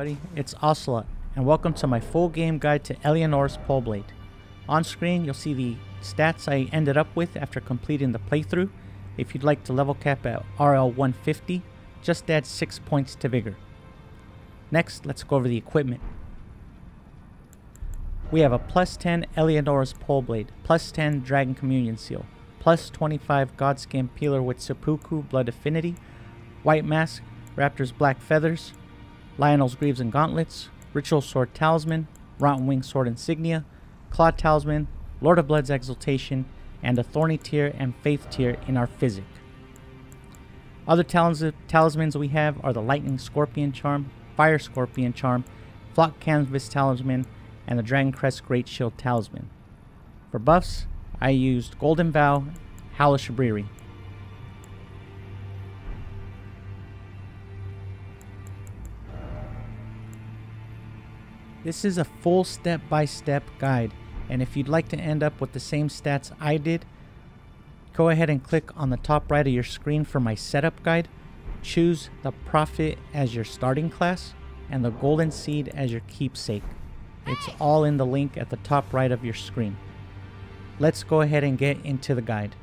everybody, it's Ocelot, and welcome to my full game guide to Eleonora's Poleblade. On screen, you'll see the stats I ended up with after completing the playthrough. If you'd like to level cap at RL 150, just add 6 points to Vigor. Next, let's go over the equipment. We have a plus 10 Eleonora's Poleblade, plus 10 Dragon Communion Seal, plus 25 Godskin Peeler with Seppuku Blood Affinity, White Mask, Raptor's Black Feathers, Lionel's Greaves and Gauntlets, Ritual Sword Talisman, Rotten Wing Sword Insignia, Claw Talisman, Lord of Blood's Exaltation, and a Thorny Tear and Faith Tear in our Physic. Other talis talismans we have are the Lightning Scorpion Charm, Fire Scorpion Charm, Flock Canvas Talisman, and the Dragon Crest Great Shield Talisman. For buffs, I used Golden Vow, of This is a full step-by-step -step guide, and if you'd like to end up with the same stats I did, go ahead and click on the top right of your screen for my setup guide. Choose the Prophet as your starting class, and the Golden Seed as your keepsake. It's all in the link at the top right of your screen. Let's go ahead and get into the guide.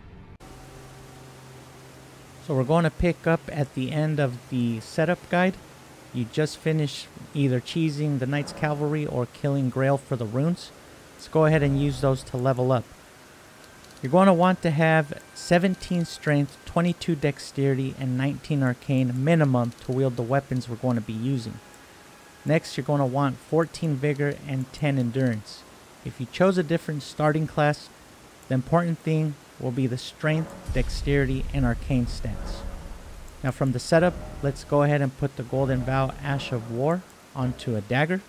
So we're going to pick up at the end of the setup guide you just finished either cheesing the Knight's Cavalry or killing Greyll for the runes. Let's go ahead and use those to level up. You're going to want to have 17 strength, 22 dexterity, and 19 arcane minimum to wield the weapons we're going to be using. Next, you're going to want 14 vigor and 10 endurance. If you chose a different starting class, the important thing will be the strength, dexterity, and arcane stats. Now from the setup, let's go ahead and put the Golden Vow Ash of War onto a dagger.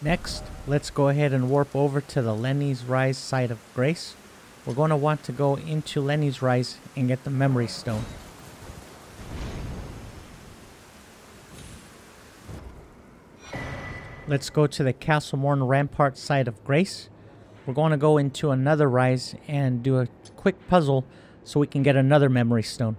Next, let's go ahead and warp over to the Lenne's Rise site of Grace. We're going to want to go into Lenne's Rise and get the Memory Stone. Let's go to the Castle Morne Rampart site of Grace. We're going to go into another rise and do a quick puzzle so we can get another memory stone.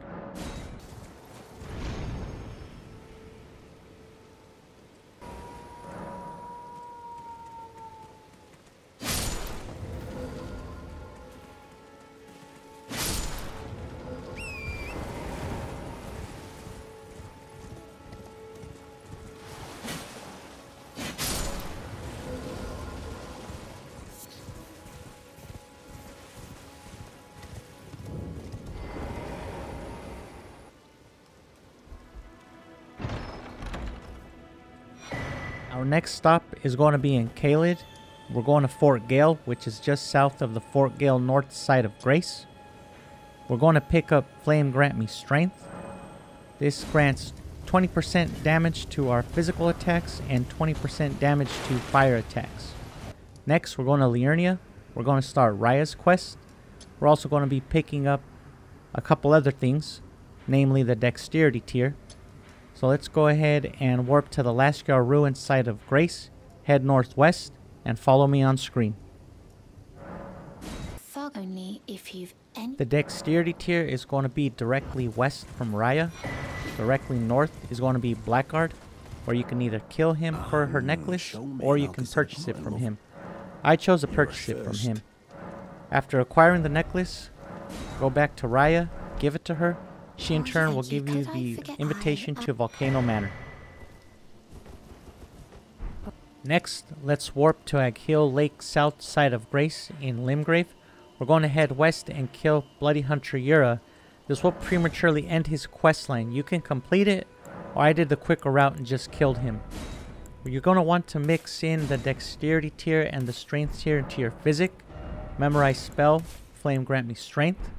Our next stop is going to be in Caelid. We're going to Fort Gael, which is just south of the Fort Gael north side of Grace. We're going to pick up Flame Grant Me Strength. This grants 20% damage to our physical attacks and 20% damage to fire attacks. Next, we're going to Liurnia. We're going to start Rya's quest. We're also going to be picking up a couple other things, namely the Dexterity tear, so let's go ahead and warp to the Laskyar Ruin site of Grace, head northwest, and follow me on screen. Fog only if you've any the dexterity tear is going to be directly west from Rya. Directly north is going to be Blackguard, where you can either kill him for her necklace or you can purchase it from him. I chose to purchase it from him. After acquiring the necklace, go back to Rya, give it to her, she in turn will give you the invitation to Volcano Manor. Next, let's warp to Agheel Lake south side of Grace in Limgrave. We're going to head west and kill Bloody Hunter Yura. This will prematurely end his questline. You can complete it, or I did the quicker route and just killed him. You're going to want to mix in the Dexterity tear and the Strength tear into your Physic. Memorize Spell, Flame grant me Strength.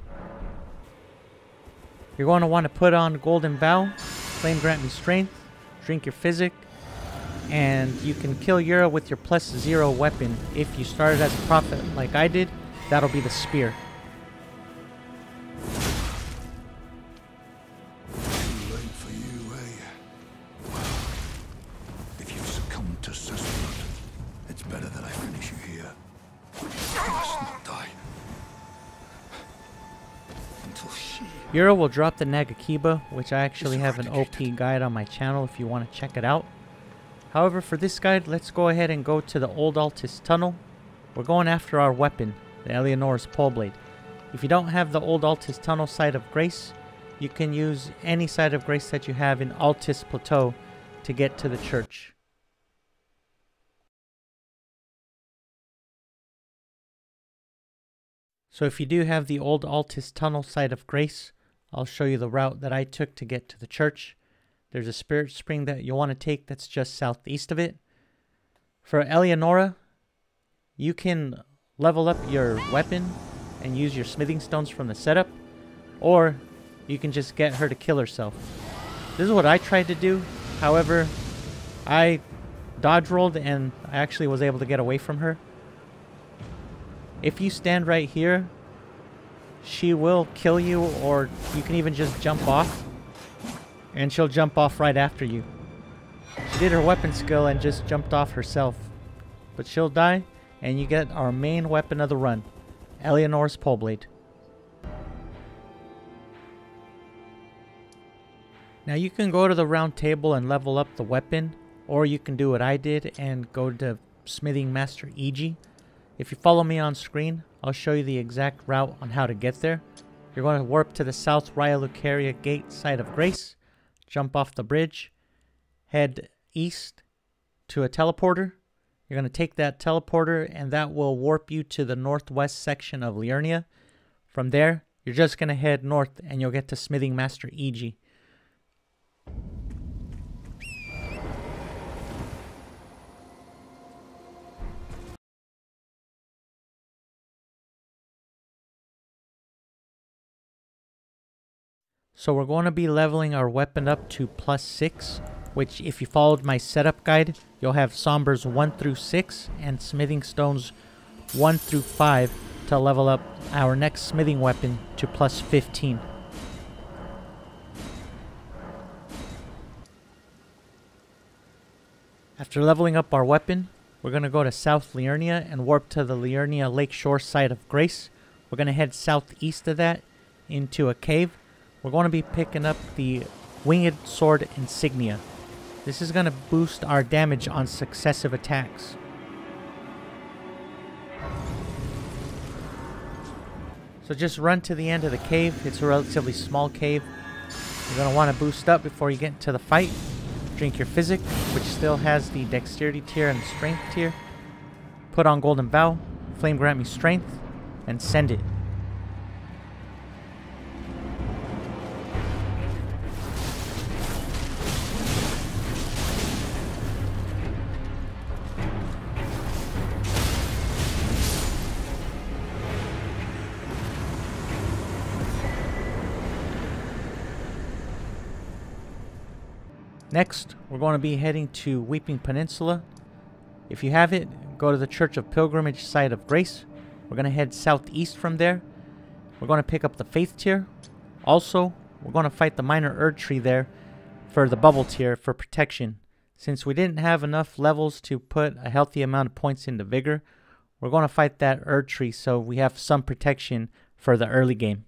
You're going to want to put on Golden Vow, Flame Grant Me Strength, drink your Physic, and you can kill Yura with your plus zero weapon. If you started as a Prophet like I did, that'll be the Spear. Yura will drop the Nagakiba, which I actually have an OP guide on my channel if you want to check it out. However, for this guide, let's go ahead and go to the Old Altus Tunnel. We're going after our weapon, the Eleonora's Pole Blade. If you don't have the Old Altus Tunnel site of Grace, you can use any site of Grace that you have in Altus Plateau to get to the church. So if you do have the Old Altus Tunnel site of Grace, I'll show you the route that I took to get to the church. There's a spirit spring that you'll want to take that's just southeast of it. For Eleonora, you can level up your weapon and use your smithing stones from the setup, or you can just get her to kill herself. This is what I tried to do. However, I dodge rolled and I actually was able to get away from her. If you stand right here, she will kill you or you can even just jump off and she'll jump off right after you. She did her weapon skill and just jumped off herself. But she'll die and you get our main weapon of the run, Eleonora's pole blade. Now you can go to the round table and level up the weapon or you can do what I did and go to Smithing Master Iji. If you follow me on screen, I'll show you the exact route on how to get there. You're going to warp to the South Raya Lucaria Gate site of Grace, jump off the bridge, head east to a teleporter. You're going to take that teleporter and that will warp you to the northwest section of Liurnia. From there, you're just going to head north and you'll get to Smithing Master Iji. So we're going to be leveling our weapon up to plus 6, which if you followed my setup guide, you'll have Sombers 1 through 6 and Smithing Stones 1 through 5 to level up our next smithing weapon to plus 15. After leveling up our weapon, we're going to go to South Liurnia and warp to the Liurnia Lakeshore site of Grace. We're going to head southeast of that into a cave we're going to be picking up the Winged Sword Insignia. This is going to boost our damage on successive attacks. So just run to the end of the cave. It's a relatively small cave. You're going to want to boost up before you get into the fight. Drink your Physic, which still has the Dexterity tear and Strength tear. Put on Golden Vow. Flame grant me Strength. And send it. We're going to be heading to Weeping Peninsula. If you have it, go to the Church of Pilgrimage site of Grace. We're going to head southeast from there. We're going to pick up the Faith tear. Also, we're going to fight the Minor Erd Tree there for the Bubble tear for protection. Since we didn't have enough levels to put a healthy amount of points into Vigor, we're going to fight that Erd Tree so we have some protection for the early game.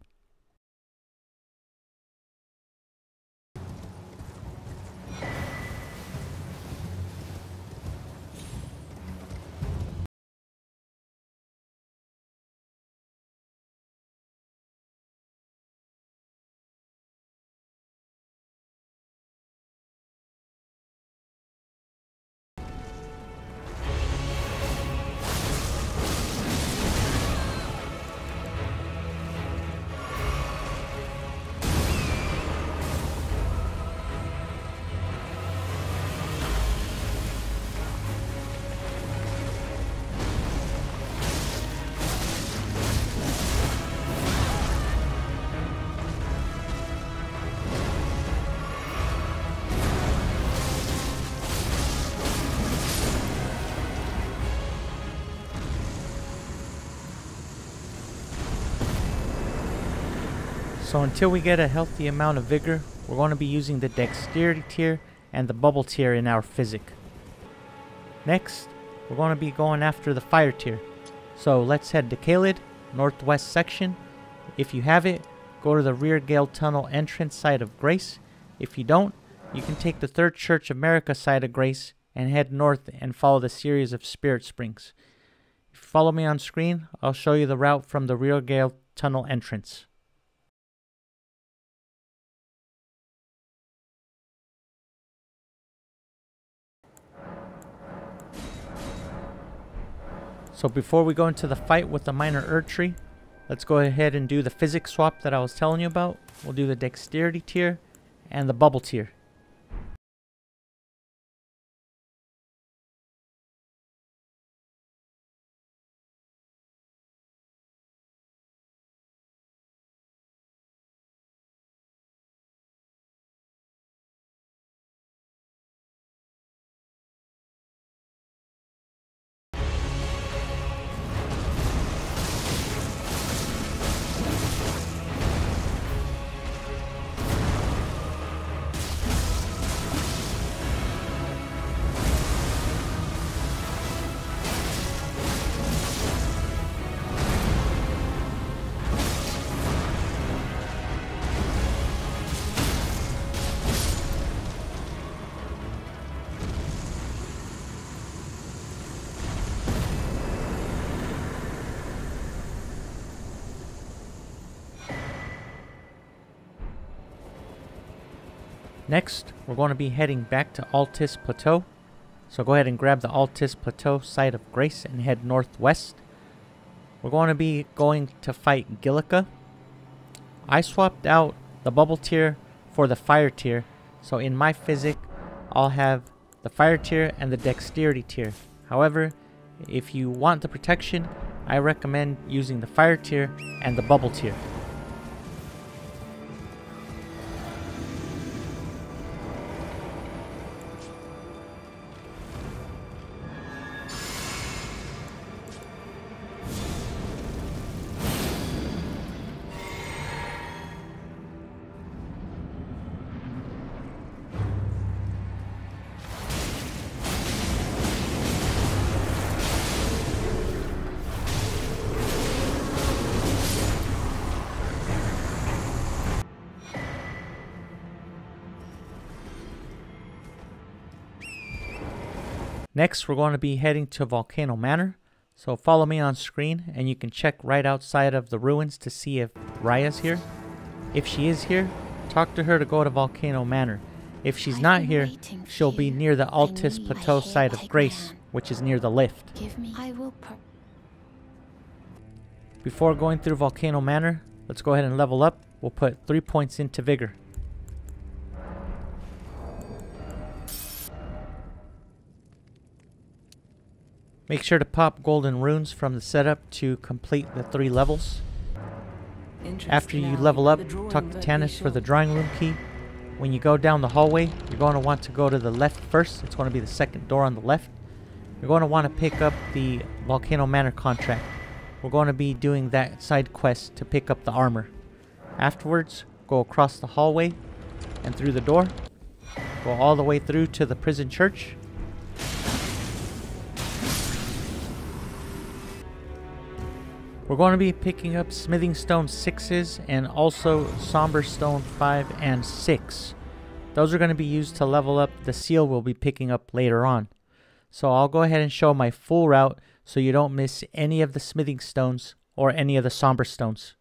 So until we get a healthy amount of vigor, we're going to be using the dexterity tear and the bubble tear in our physic. Next, we're going to be going after the fire tear. So let's head to Caelid, northwest section. If you have it, go to the rear Gael Tunnel entrance side of Grace. If you don't, you can take the Third Church of Marika side of Grace and head north and follow the series of Spirit Springs. If you follow me on screen, I'll show you the route from the rear Gael Tunnel entrance. So before we go into the fight with the minor Erdtree, let's go ahead and do the physics swap that I was telling you about. We'll do the dexterity tear and the bubble tear. Next, we're going to be heading back to Altus Plateau. So go ahead and grab the Altus Plateau site of Grace and head northwest. We're going to be going to fight Gillica. I swapped out the bubble tear for the fire tear. So in my physic, I'll have the fire tear and the dexterity tear. However, if you want the protection, I recommend using the fire tear and the bubble tear. Next, we're going to be heading to Volcano Manor. So follow me on screen and you can check right outside of the ruins to see if Rya's here. If she is here, talk to her to go to Volcano Manor. If she's I've not here, she'll be near the Altus Plateau side of Grace, which is near the lift. Give me. I will. Per- Before going through Volcano Manor, let's go ahead and level up. We'll put 3 points into Vigor. Make sure to pop golden runes from the setup to complete the 3 levels. After you level up, talk to Tanith for the drawing room key. When you go down the hallway, you're going to want to go to the left first. It's going to be the second door on the left. You're going to want to pick up the Volcano Manor contract. We're going to be doing that side quest to pick up the armor. Afterwards, go across the hallway and through the door. Go all the way through to the prison church. We're going to be picking up Smithing Stone 6s and also Somber Stone 5 and 6. Those are going to be used to level up the seal we'll be picking up later on. So I'll go ahead and show my full route so you don't miss any of the Smithing Stones or any of the Somber Stones.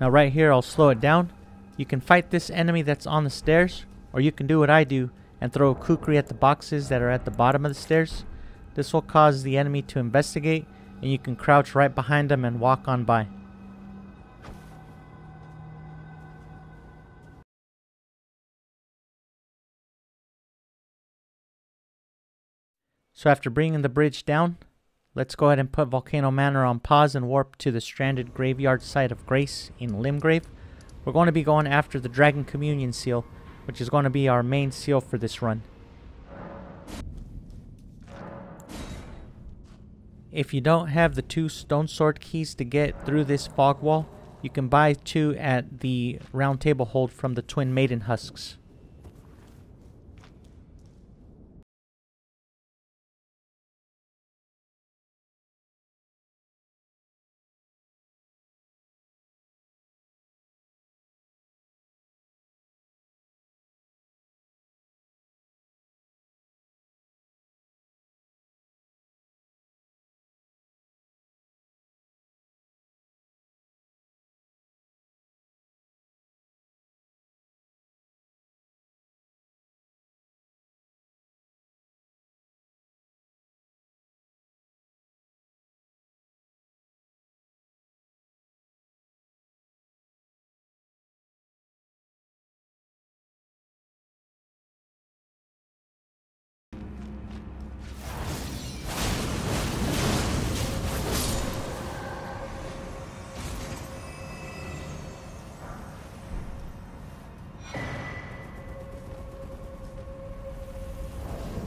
Now right here, I'll slow it down. You can fight this enemy that's on the stairs, or you can do what I do and throw a kukri at the boxes that are at the bottom of the stairs. This will cause the enemy to investigate, and you can crouch right behind them and walk on by. So after bringing the bridge down, let's go ahead and put Volcano Manor on pause and warp to the stranded graveyard site of Grace in Limgrave. We're going to be going after the Dragon Communion Seal, which is going to be our main seal for this run. If you don't have the two stone sword keys to get through this fog wall, you can buy two at the round table hold from the twin maiden husks.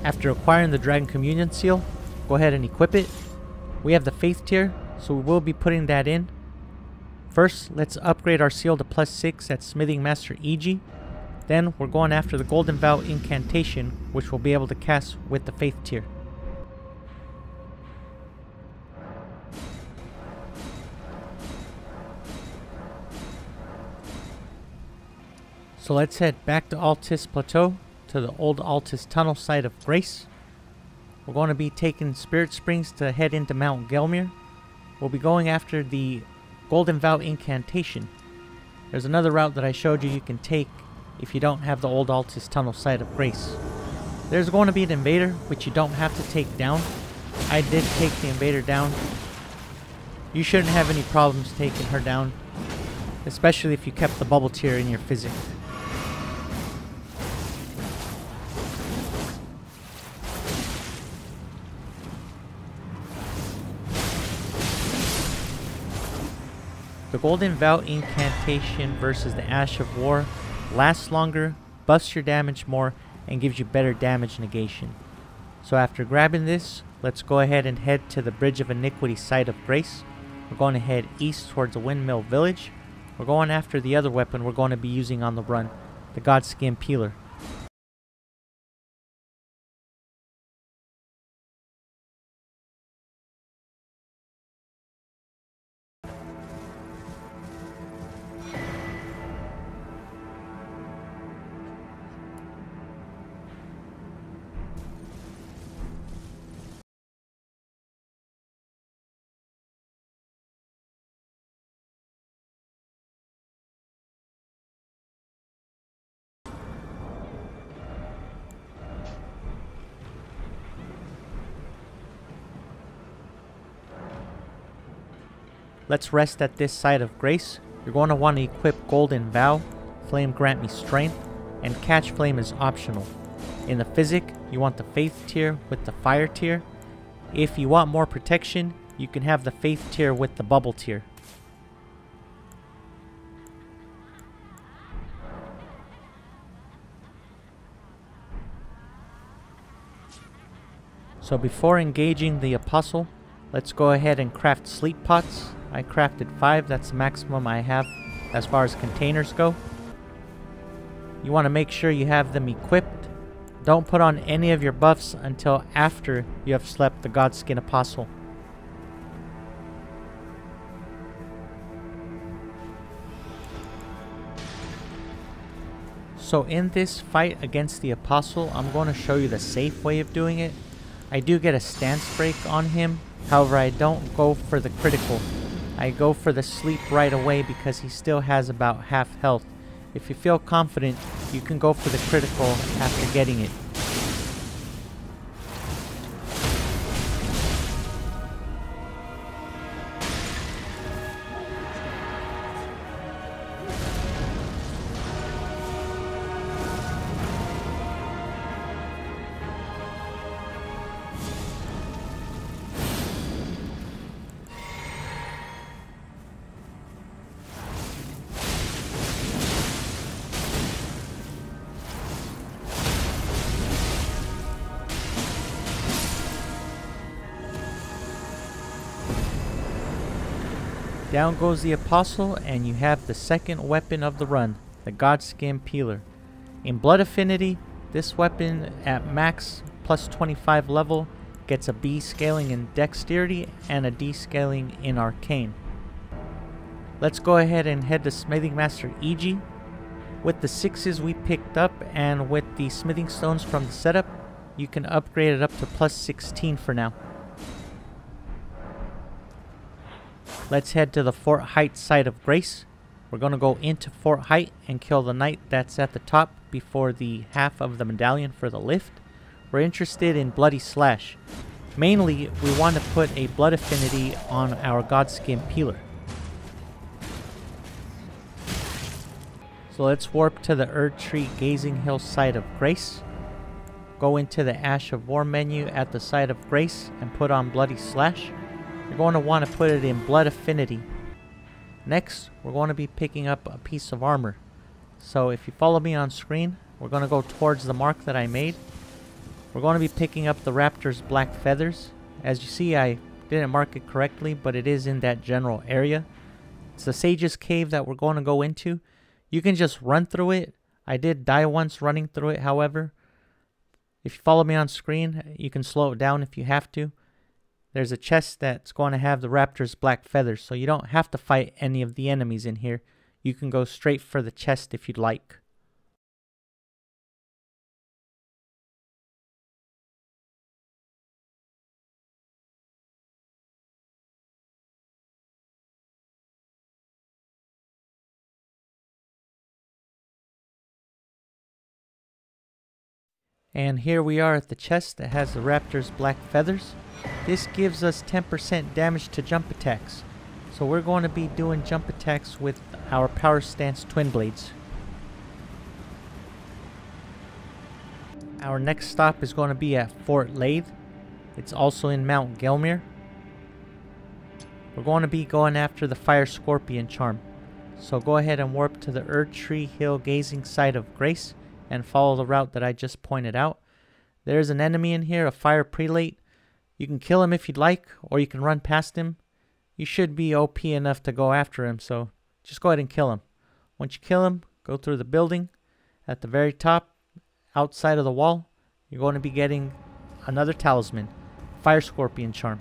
After acquiring the Dragon Communion Seal, go ahead and equip it. We have the Faith tear, so we will be putting that in. First, let's upgrade our seal to plus 6 at Smithing Master Iji. Then, we're going after the Golden Vow Incantation, which we'll be able to cast with the Faith tear. So let's head back to Altus Plateau to the old Altus Tunnel site of Grace. We're going to be taking Spirit Springs to head into Mount Gelmir. We'll be going after the Golden Vow Incantation. There's another route that I showed you you can take if you don't have the old Altus Tunnel site of Grace. There's going to be an invader, which you don't have to take down. I did take the invader down. You shouldn't have any problems taking her down, especially if you kept the bubble tear in your physics. The Golden Vow Incantation versus the Ash of War lasts longer, buffs your damage more, and gives you better damage negation. So after grabbing this, let's go ahead and head to the Bridge of Iniquity site of Grace. We're going to head east towards the Windmill Village. We're going after the other weapon we're going to be using on the run, the Godskin Peeler. Let's rest at this site of grace. You're going to want to equip Golden Vow, Flame grant me strength, and Catch Flame is optional. In the Physic, you want the Faith tear with the Fire tear. If you want more protection, you can have the Faith tear with the Bubble tear. So before engaging the Apostle, let's go ahead and craft Sleep Pots. I crafted 5, that's the maximum I have as far as containers go. You want to make sure you have them equipped. Don't put on any of your buffs until after you have slept the Godskin Apostle. So in this fight against the Apostle, I'm going to show you the safe way of doing it. I do get a stance break on him, however I don't go for the critical. I go for the sleep right away because he still has about half health. If you feel confident, you can go for the critical after getting it. Down goes the Apostle, and you have the second weapon of the run, the Godskin Peeler. In Blood Affinity, this weapon at max plus 25 level gets a B scaling in Dexterity and a D scaling in Arcane. Let's go ahead and head to Smithing Master Iji. With the sixes we picked up and with the smithing stones from the setup, you can upgrade it up to plus 16 for now. Let's head to the Fort Haight site of Grace. We're going to go into Fort Haight and kill the knight that's at the top before the half of the medallion for the lift. We're interested in Bloody Slash. Mainly, we want to put a blood affinity on our Godskin Peeler. So let's warp to the Erdtree Gazing Hill site of Grace. Go into the Ash of War menu at the site of Grace and put on Bloody Slash. You're going to want to put it in Blood Affinity. Next, we're going to be picking up a piece of armor. So if you follow me on screen, we're going to go towards the mark that I made. We're going to be picking up the raptor's black feathers. As you see, I didn't mark it correctly, but it is in that general area. It's the Sage's Cave that we're going to go into. You can just run through it. I did die once running through it, however. If you follow me on screen, you can slow it down if you have to. There's a chest that's going to have the raptor's black feathers, so you don't have to fight any of the enemies in here. You can go straight for the chest if you'd like. And here we are at the chest that has the raptor's black feathers. This gives us 10% damage to jump attacks. So we're going to be doing jump attacks with our power stance twin blades. Our next stop is going to be at Fort Laiedd. It's also in Mount Gelmir. We're going to be going after the Fire Scorpion charm. So go ahead and warp to the Erdtree Hill Gazing site of Grace and follow the route that I just pointed out. There's an enemy in here, a Fire Prelate. You can kill him if you'd like, or you can run past him. You should be OP enough to go after him, so just go ahead and kill him. Once you kill him, go through the building. At the very top, outside of the wall, you're going to be getting another talisman, Fire Scorpion Charm.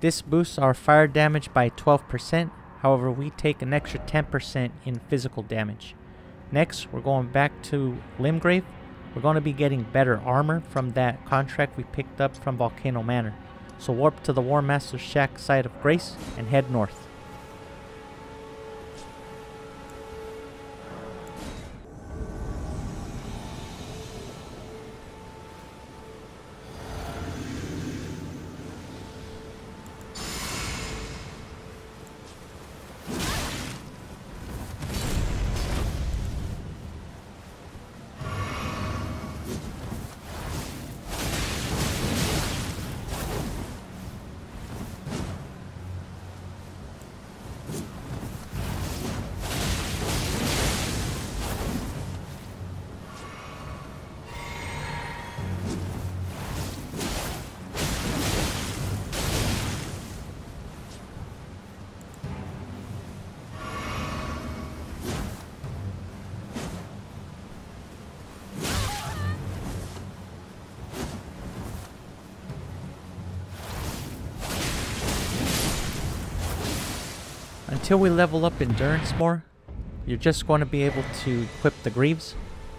This boosts our fire damage by 12%, however we take an extra 10% in physical damage. Next, we're going back to Limgrave we're going to be getting better armor from that contract we picked up from Volcano Manor. So warp to the War Master's Shack side of Grace and head north. Until we level up endurance more, you're just going to be able to equip the greaves.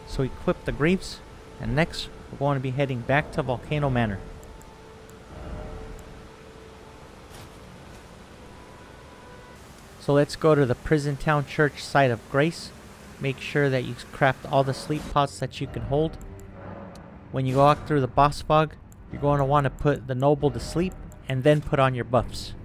So equip the greaves, and next we're going to be heading back to Volcano Manor. So let's go to the Prison Town Church site of Grace. make sure that you craft all the sleep pots that you can hold. When you walk through the boss fog, you're going to want to put the noble to sleep and then put on your buffs.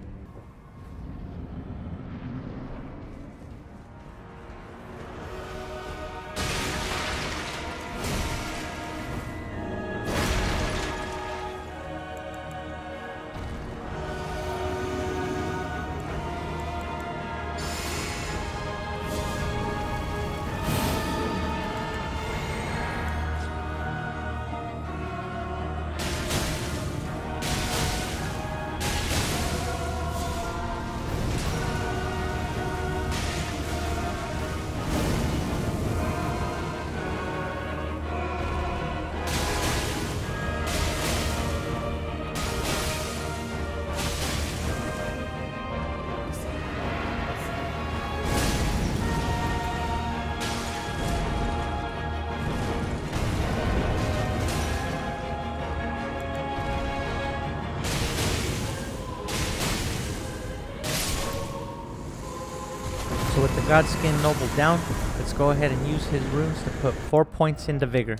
Godskin Noble down, let's go ahead and use his runes to put 4 points into Vigor.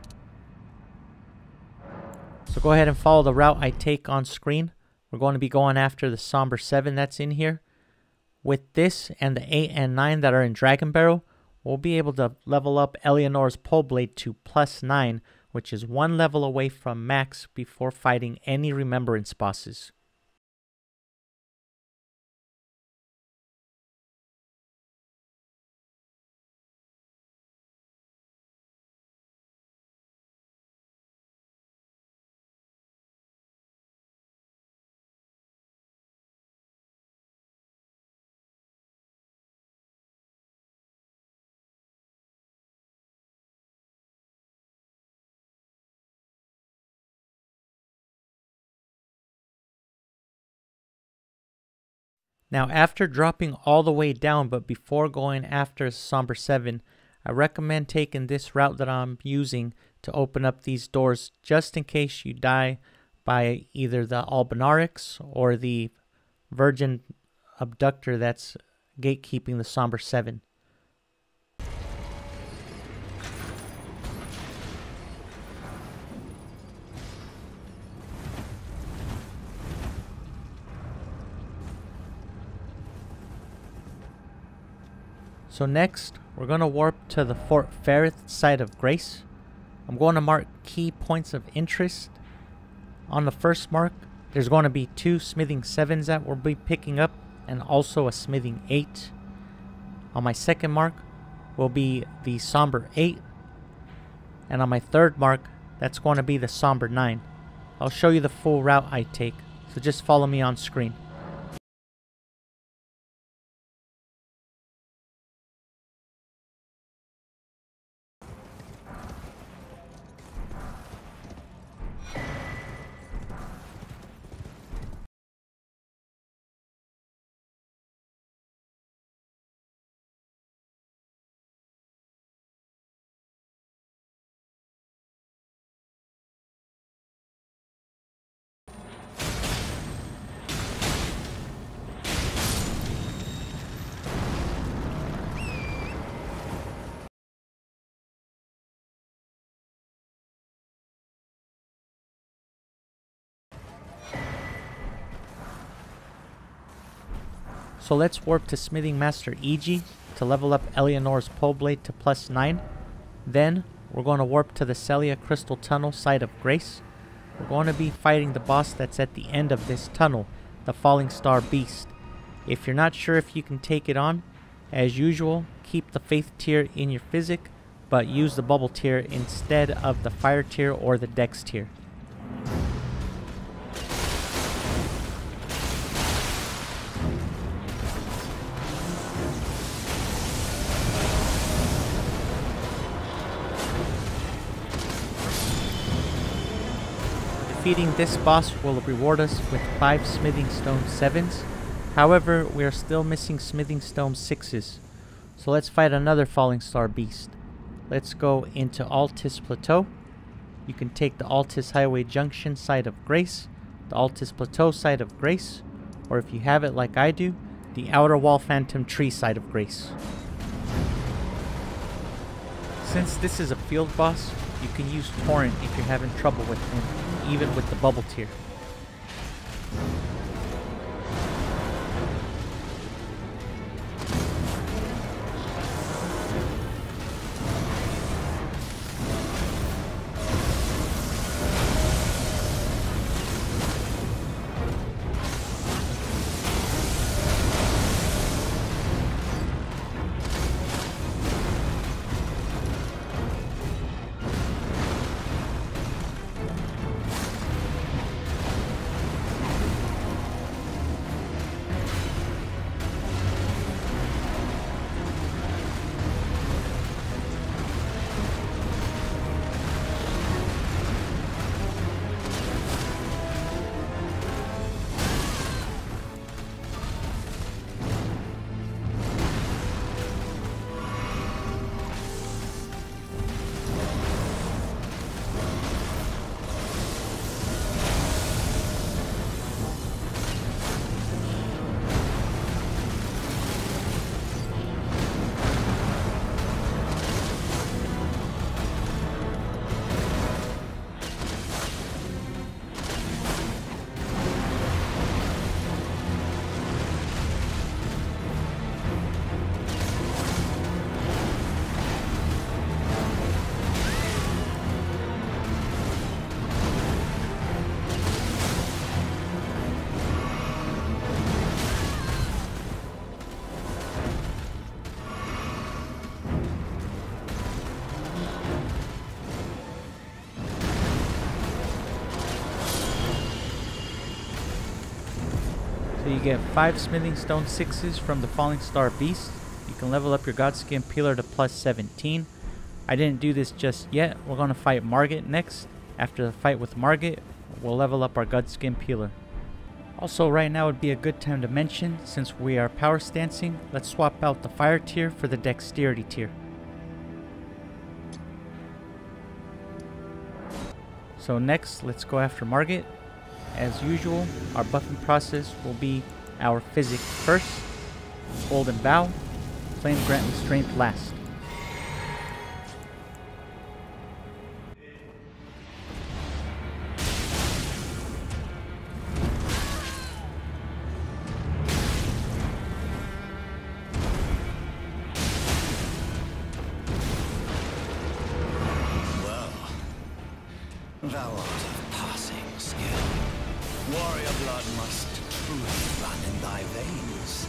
So go ahead and follow the route I take on screen. We're going to be going after the Somber 7 that's in here. With this and the 8 and 9 that are in Dragonbarrow, we'll be able to level up Eleonora's Pole Blade to plus 9, which is one level away from max before fighting any Remembrance bosses. Now after dropping all the way down but before going after Somber 7, I recommend taking this route that I'm using to open up these doors just in case you die by either the Albinaurics or the Virgin Abductor that's gatekeeping the Somber 7. So next, we're going to warp to the Fort Faroth site of Grace. I'm going to mark key points of interest. On the first mark, there's going to be two smithing 7s that we'll be picking up and also a smithing 8. On my second mark will be the Somber 8. And on my third mark, that's going to be the Somber 9. I'll show you the full route I take, so just follow me on screen. So let's warp to Smithing Master Iji to level up Eleonora's pole blade to plus 9. Then we're going to warp to the Sellia Crystal Tunnel site of Grace. We're going to be fighting the boss that's at the end of this tunnel, the Falling Star Beast. If you're not sure if you can take it on, as usual, keep the Faith tear in your Physic, but use the Bubble tear instead of the Fire tear or the Dex tear. Defeating this boss will reward us with 5 Smithing Stone 7s. However, we are still missing Smithing Stone 6s. So let's fight another Falling Star Beast. Let's go into Altus Plateau. You can take the Altus Highway Junction side of Grace, the Altus Plateau side of Grace, or if you have it like I do, the Outer Wall Phantom Tree side of Grace. Since this is a field boss, you can use Torrent if you're having trouble with him, even with the bubble tear. Get 5 Smithing Stone 6s from the Falling Star Beast. You can level up your Godskin Peeler to plus 17. I didn't do this just yet. We're going to fight Margit next. After the fight with Margit, we'll level up our Godskin Peeler. Also, right now would be a good time to mention, since we are power stancing, let's swap out the Fire tear for the Dexterity tear. So next, let's go after Margit. As usual, our buffing process will be our Physic first, Golden Vow, Flame Grant and Strength last. Thou art of passing skill. Warrior blood must truly run in thy veins.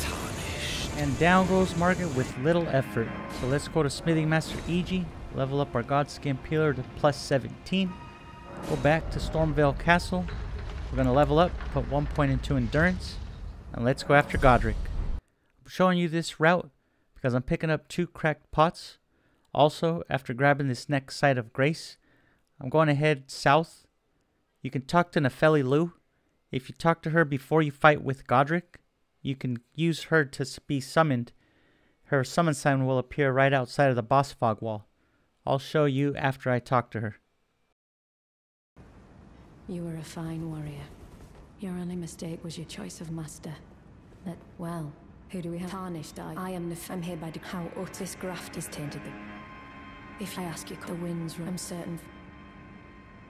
Tarnished. And down goes Margit with little effort. So let's go to Smithing Master Iji, level up our Godskin Peeler to plus 17. Go back to Stormveil Castle. We're going to level up, put one point into Endurance, and let's go after Godrick. I'm showing you this route because I'm picking up two cracked pots. Also, after grabbing this next site of Grace, I'm going to head south. You can talk to Nepheli Loux. If you talk to her before you fight with Godrick, you can use her to be summoned. Her summon sign will appear right outside of the boss fog wall. I'll show you after I talk to her. You were a fine warrior. Your only mistake was your choice of master. That, well, who do we have? Tarnished, I. I am the. I'm here by. How this graft has tainted them. If I ask you, the winds run. I'm certain.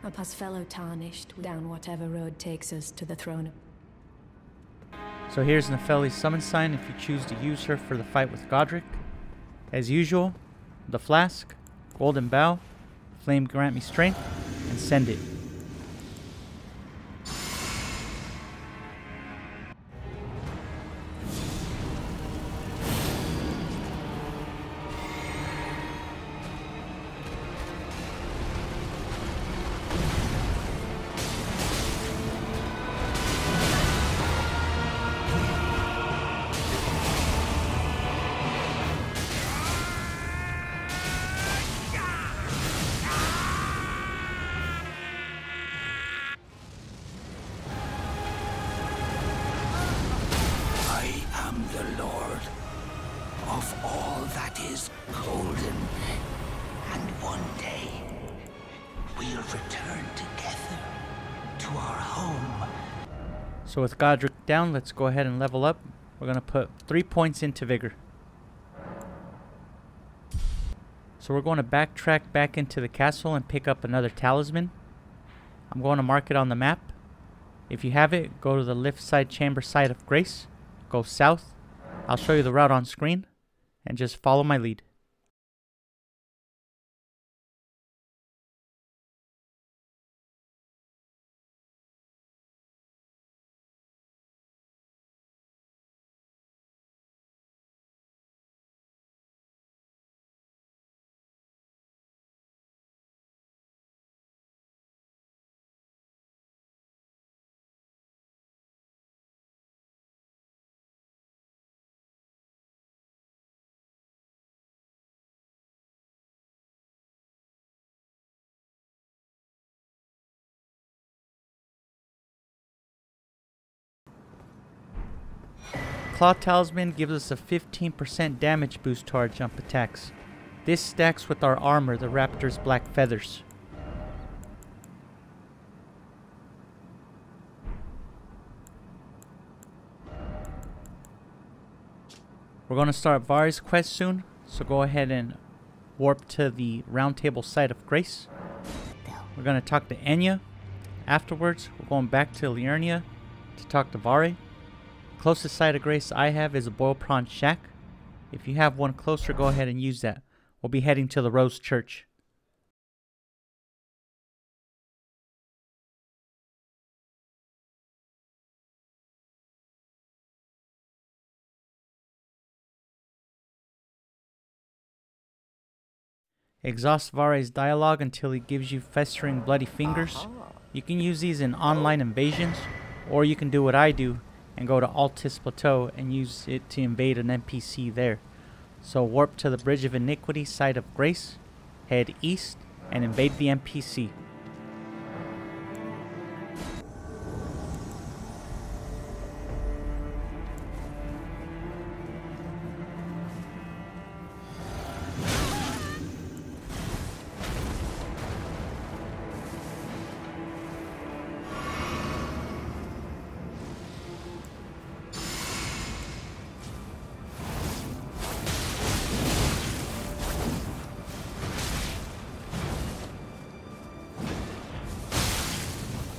I'll pass fellow tarnished down whatever road takes us to the throne. So here's Nepheli's summon sign if you choose to use her for the fight with Godrick. As usual, the flask, golden vow, flame grant me strength, and send it. So with Godrick down, let's go ahead and level up. We're going to put three points into Vigor. So we're going to backtrack back into the castle and pick up another talisman. I'm going to mark it on the map. If you have it, go to the Liftside Chamber side of grace. Go south. I'll show you the route on screen. And just follow my lead. Claw Talisman gives us a 15% damage boost to our jump attacks. This stacks with our armor, the Raptor's Black Feathers. We're going to start Varre's quest soon, so go ahead and warp to the roundtable site of Grace. We're going to talk to Enya. Afterwards, we're going back to Liurnia to talk to Vari. Closest site of grace I have is a Boilprawn Shack. If you have one closer, go ahead and use that. We'll be heading to the Rose Church. Exhaust Varre's dialogue until he gives you festering bloody fingers. You can use these in online invasions, or you can do what I do and go to Altus Plateau and use it to invade an NPC there. So warp to the Bridge of Iniquity site of Grace, head east, and invade the NPC.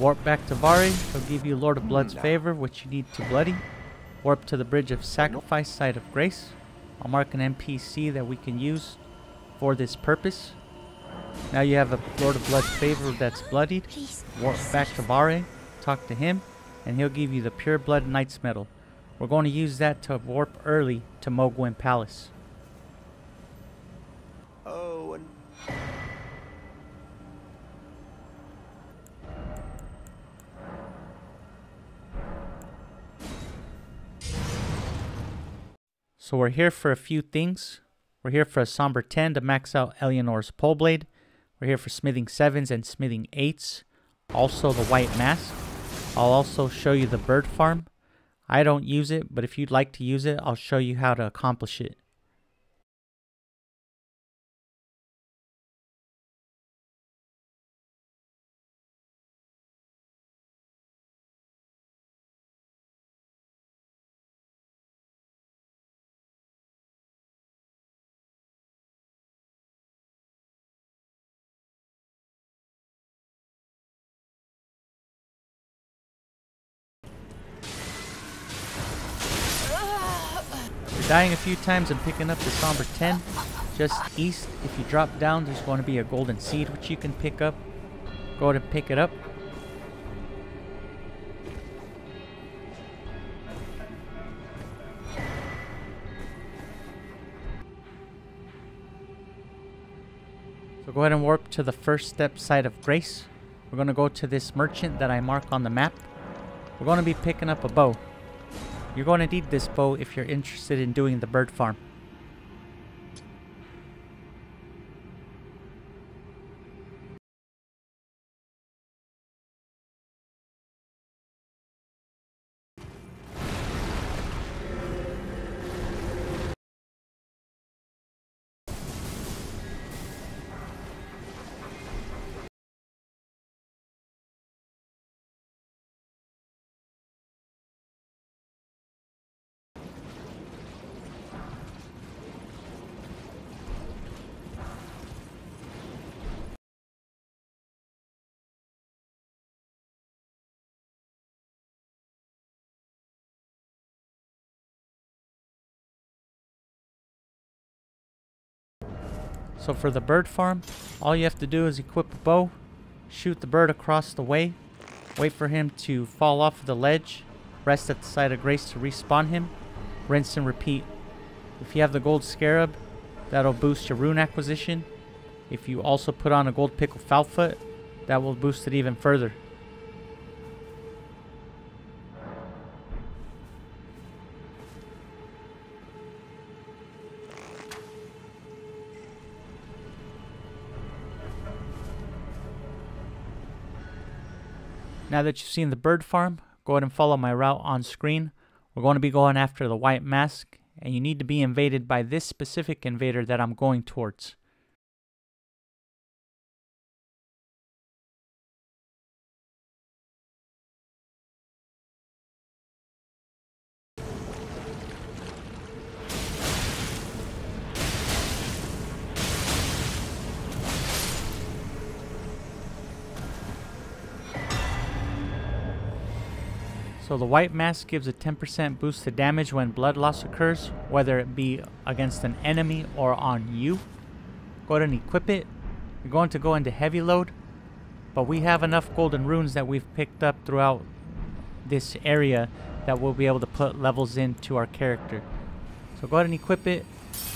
Warp back to Varre, he'll give you Lord of hmm, Blood's favor, which you need to bloody. Warp to the Bridge of Sacrifice, site of Grace. I'll mark an NPC that we can use for this purpose. Now you have a Lord of Blood's favor that's bloodied. Warp back to Varre, talk to him, and he'll give you the Pure Blood Knight's Medal. We're going to use that to warp early to Mohgwyn Palace. So we're here for a few things. We're here for a Somber 10 to max out Eleonora's Poleblade. We're here for smithing 7s and smithing 8s. Also the White Mask. I'll also show you the Bird Farm. I don't use it, but if you'd like to use it, I'll show you how to accomplish it. Dying a few times and picking up the Somber 10. Just east, if you drop down, there's going to be a Golden Seed which you can pick up. Go ahead and pick it up. So go ahead and warp to the first step site of Grace. We're going to go to this merchant that I mark on the map. We're going to be picking up a bow. You're going to need this bow if you're interested in doing the bird farm. So for the bird farm, all you have to do is equip a bow, shoot the bird across the way, wait for him to fall off the ledge, rest at the site of grace to respawn him, rinse and repeat. If you have the gold scarab, that'll boost your rune acquisition. If you also put on a gold pickle foulfoot, that will boost it even further. Now that you've seen the bird farm, go ahead and follow my route on screen. We're going to be going after the white mask, and you need to be invaded by this specific invader that I'm going towards. The white mask gives a 10% boost to damage when blood loss occurs, whether it be against an enemy or on you. Go ahead and equip it. You're going to go into heavy load, but we have enough golden runes that we've picked up throughout this area that we'll be able to put levels into our character. So go ahead and equip it.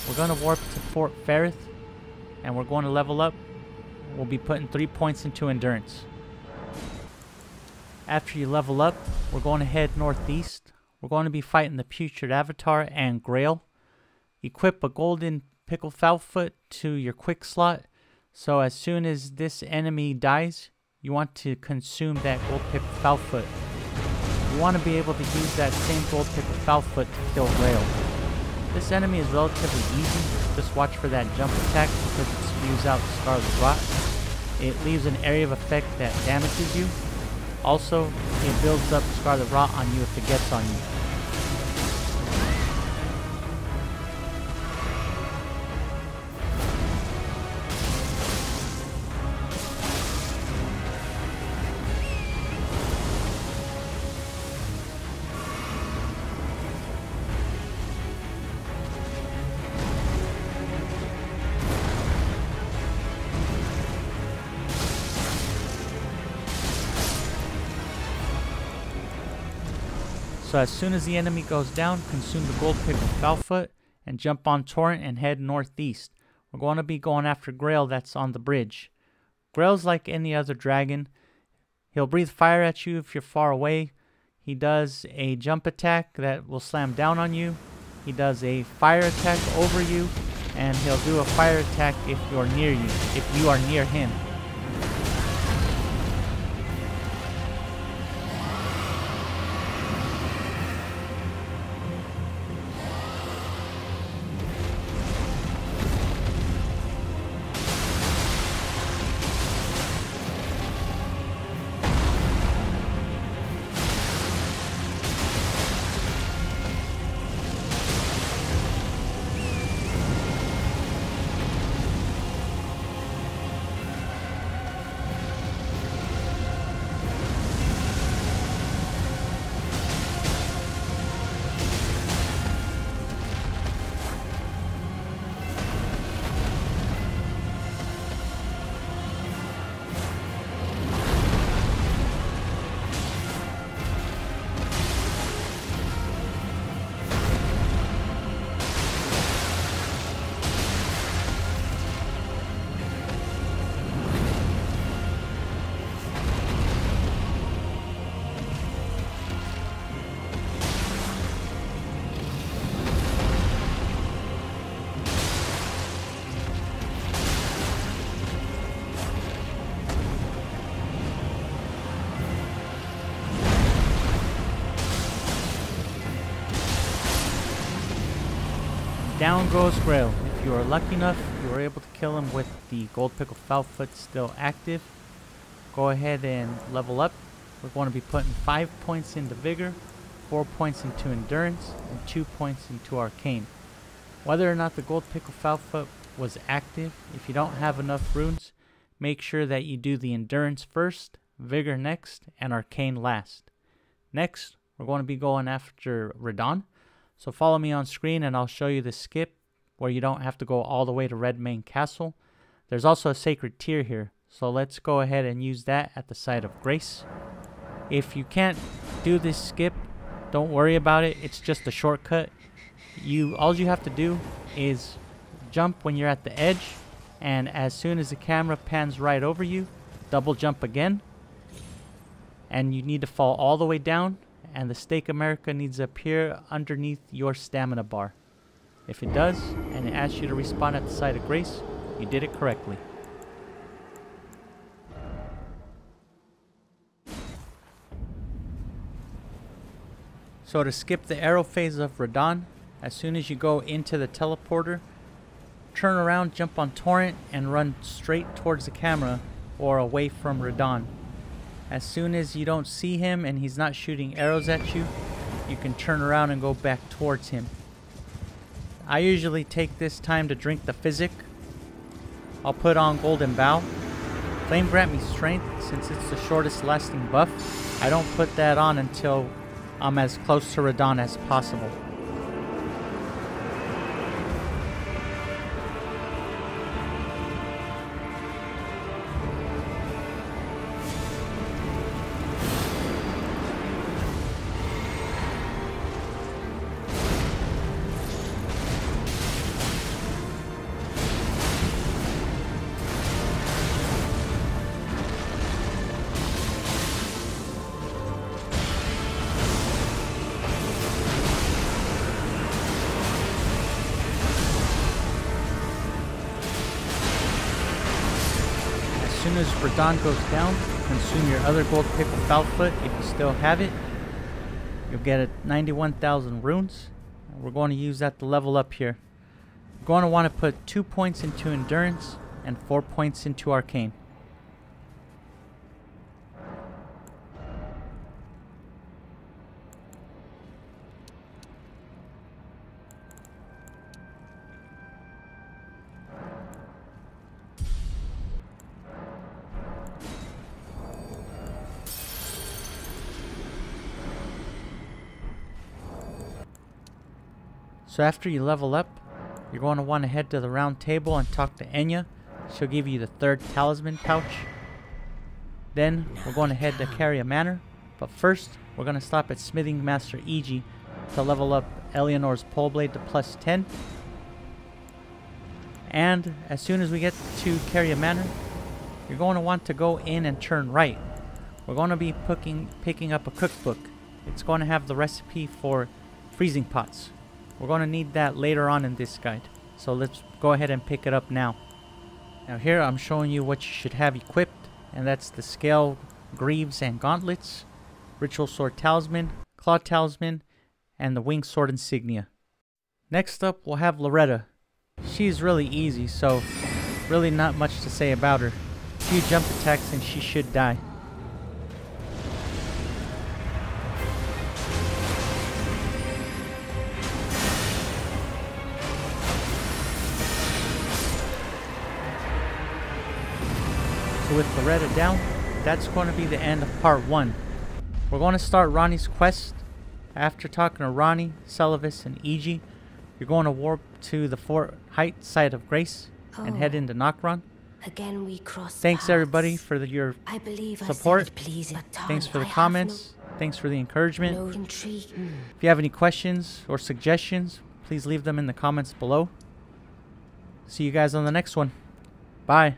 We're going to warp to Fort Faroth, and we're going to level up. We'll be putting 3 points into endurance. After you level up, we're going to head northeast. We're going to be fighting the Putrid Avatar and Greyll. Equip a golden pickle foulfoot to your quick slot. So as soon as this enemy dies, you want to consume that gold pickle foulfoot. You want to be able to use that same gold pickle foulfoot to kill Greyll. This enemy is relatively easy. Just watch for that jump attack because it spews out Scarlet Rot. It leaves an area of effect that damages you also, it builds up Scarlet Rot on you if it gets on you. So as soon as the enemy goes down, consume the gold pick with Foulfoot and jump on Torrent and head northeast. We're going to be going after Greyll that's on the bridge. Greyll's like any other dragon. He'll breathe fire at you if you're far away. He does a jump attack that will slam down on you. He does a fire attack over you. And he'll do a fire attack if you're near you, if you are near him. Down goes Greyll. If you are lucky enough, you are able to kill him with the Gold Pickle Foulfoot still active. Go ahead and level up. We're going to be putting 5 points into Vigor, 4 points into Endurance, and 2 points into Arcane. Whether or not the Gold Pickle Foulfoot was active, if you don't have enough runes, make sure that you do the Endurance first, Vigor next, and Arcane last. Next, we're going to be going after Radahn. So follow me on screen and I'll show you the skip where you don't have to go all the way to Redmane Castle. There's also a sacred tear here, so let's go ahead and use that at the site of Grace. If you can't do this skip, don't worry about it. It's just a shortcut. You all you have to do is jump when you're at the edge and as soon as the camera pans right over you, double jump again. And you need to fall all the way down and the Stake of Marika needs to appear underneath your stamina bar. If it does, and it asks you to respawn at the site of grace, you did it correctly. So to skip the arrow phase of Radahn, as soon as you go into the teleporter, turn around, jump on Torrent, and run straight towards the camera or away from Radahn. As soon as you don't see him and he's not shooting arrows at you, you can turn around and go back towards him. I usually take this time to drink the physic. I'll put on Golden Vow. Flame grant me strength since it's the shortest lasting buff. I don't put that on until I'm as close to Radahn as possible. Soon as Radahn goes down, consume your other gold paper Foulfoot if you still have it. You'll get a 91,000 runes. We're going to use that to level up here. We're going to want to put 2 points into Endurance and 4 points into Arcane. So after you level up, you're going to want to head to the round table and talk to Enya. She'll give you the third talisman pouch. Then we're going to head to Caria Manor. But first, we're going to stop at Smithing Master Iji to level up Eleonora's Poleblade to plus 10. And as soon as we get to Caria Manor, you're going to want to go in and turn right. We're going to be picking, picking up a cookbook. It's going to have the recipe for freezing pots. We're going to need that later on in this guide. So let's go ahead and pick it up now. Now here I'm showing you what you should have equipped. And that's the scale, greaves, and gauntlets. Ritual sword talisman, claw talisman, and the winged sword insignia. Next up we'll have Loretta. She's really easy, so really not much to say about her. Few jump attacks and she should die. With Loretta down, that's going to be the end of part 1. We're going to start Ranni's quest. After talking to Ronnie, Seluvis, and Iji, you're going to warp to the Fort Haight site of Grace and head Oh. into Nokron. Again we cross Thanks everybody paths. for the, your I believe support. I but thanks for the I comments. Thanks for the encouragement. No, no intrigue. Hmm. If you have any questions or suggestions, please leave them in the comments below. See you guys on the next one. Bye.